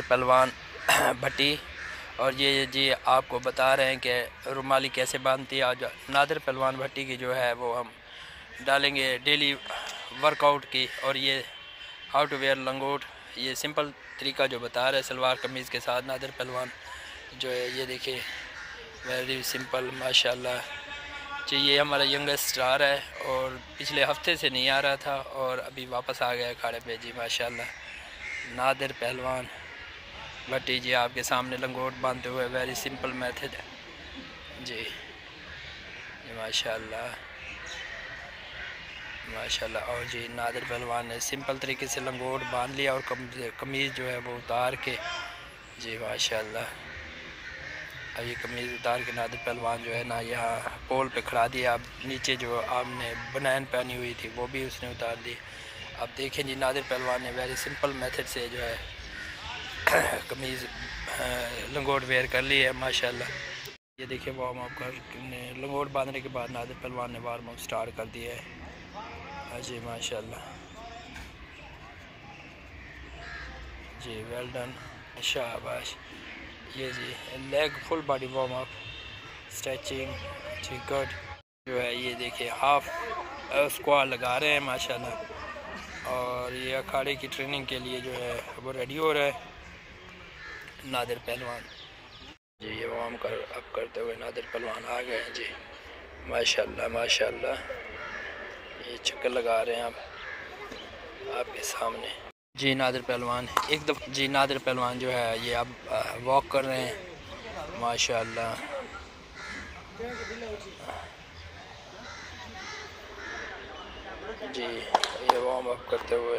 پہلوان بھٹی۔ اور یہ جی آپ کو بتا رہے ہیں کہ رومالی کیسے باندھتی ہے۔ آج نادر پہلوان بھٹی کی جو ہے وہ ہم ڈالیں گے ڈیلی ورک آؤٹ کی۔ اور یہ ہاؤ ٹو ویئر لنگوٹ، یہ سمپل طریقہ جو بتا رہے ہیں، سلوار قمیض کے ساتھ نادر پہلوان جو ہے، یہ دیکھیں ویری سمپل، ماشاءاللہ۔ جی یہ ہمارا ینگسٹ اسٹار ہے۔ اور پچھلے ہفتے سے نہیں آ رہا تھا اور ابھی واپس آ گیا کھاڑے پہ۔ جی ماشاءاللہ۔ نادر پہلوان۔ بھٹی جی آپ کے سامنے لنگوٹ باندھتے ہوئے ویری سمپل میتھڈ جی۔ جی ماشاءاللہ۔ ماشاءاللہ۔ اور جی نادر پہلوان نے سمپل طریقے سے لنگوٹ باندھ لیا اور کمیز جو ہے وہ اتار کے جی ماشاءاللہ۔ اب یہ کمیز اتار کے نادر پہلوان جو ہے نا یہاں پول پہ کھڑا دیا۔ اب نیچے جو آپ نے بنین پہنی ہوئی تھی وہ بھی اس نے اتار دی۔ اب دیکھیں جی نادر پہلوان نے ویری سمپل میتھڈ سے جو ہے کمیز لنگوٹ ویئر کر لی ہے، ماشاءاللہ۔ یہ دیکھیں وارم اپ کر لنگوٹ باندھنے کے بعد نادر پہلوان نے وارم اپ سٹارٹ کر دیا ہے۔ ہاں جی ماشاءاللہ۔ جی ویل ڈن شاباش۔ یہ جی leg full body warm up stretching جی گڈ جو ہے، یہ دیکھیں ہاف اسکوار لگا رہے ہیں، ماشاءاللہ۔ اور یہ اکھاڑے کی ٹریننگ کے لیے جو ہے، وہ ریڈی ہو رہا ہے۔ نادر پہلوان۔ جی یہ وارم کر، اب کرتے ہوئے نادر پہلوان آ گئے ہیں جی۔ ماشاءاللہ ماشاءاللہ۔ یہ چکر لگا رہے ہیں آپ آپ کے سامنے۔ جی نادر پہلوان، ایک دفعہ جی نادر پہلوان جو ہے، یہ اب واک کر رہے ہیں۔ ماشاءاللہ۔ جی یہ وارم اپ کرتے ہوئے۔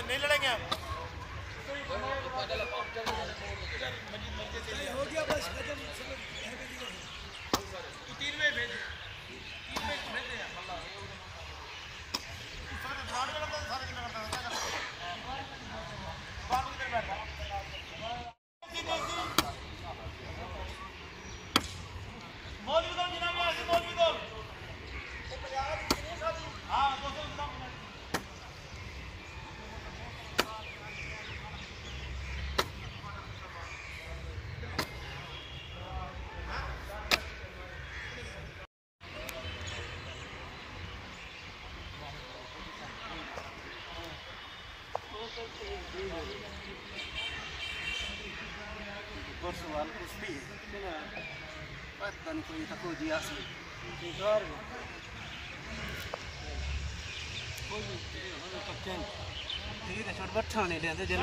نہیں لڑیں گے soal kusti kena patan ko ita ko diasi Tigar. Jadi kita coba baca nih dia jel